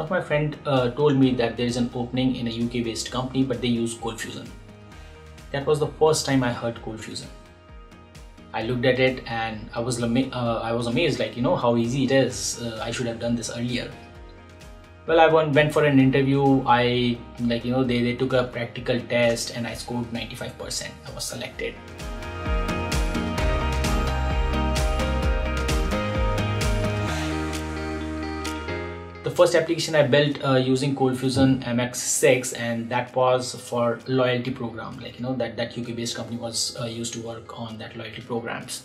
of my friend uh, told me that there is an opening in a UK based company but they use ColdFusion. That was the first time I heard ColdFusion. I looked at it and I was uh, I was amazed like you know how easy it is. Uh, I should have done this earlier. Well, I went for an interview. I like you know they, they took a practical test and I scored 95%. I was selected. The first application I built uh, using ColdFusion MX6 and that was for loyalty program like you know that that UK based company was uh, used to work on that loyalty programs.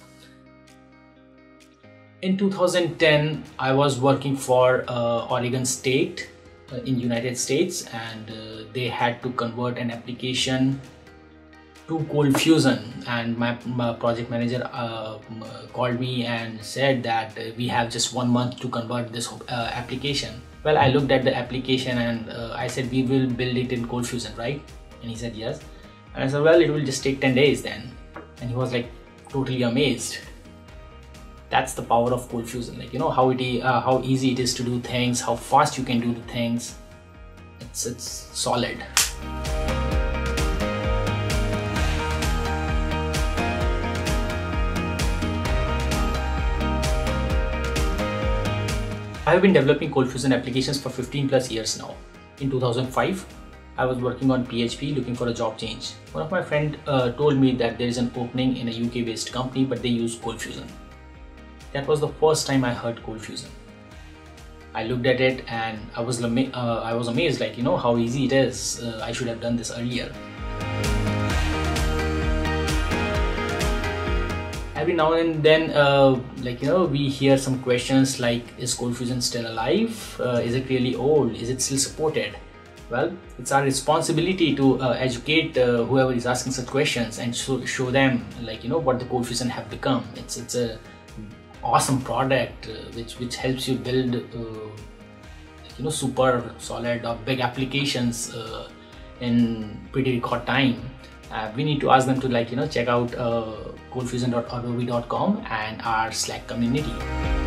In 2010 I was working for uh, Oregon State uh, in United States and uh, they had to convert an application to ColdFusion and my, my project manager uh, called me and said that uh, we have just one month to convert this uh, application. Well i looked at the application and uh, i said we will build it in ColdFusion right? And he said yes. And i said well it will just take 10 days then. And he was like totally amazed. That's the power of ColdFusion like you know how it uh, how easy it is to do things how fast you can do the things. It's it's solid I have been developing ColdFusion applications for 15 plus years now. In 2005, I was working on PHP looking for a job change. One of my friend uh, told me that there is an opening in a UK based company but they use ColdFusion. That was the first time I heard ColdFusion. I looked at it and I was uh, I was amazed like you know how easy it is. Uh, I should have done this earlier. Every now and then uh, like you know we hear some questions like is ColdFusion still alive? Uh, is it really old? Is it still supported? Well it's our responsibility to uh, educate uh, whoever is asking such questions and show, show them like you know what the ColdFusion have become. It's it's a awesome product uh, which which helps you build uh, you know super solid or big applications in pretty record time. We need to ask them to like you know check out coldfusion.adobe.com and our slack community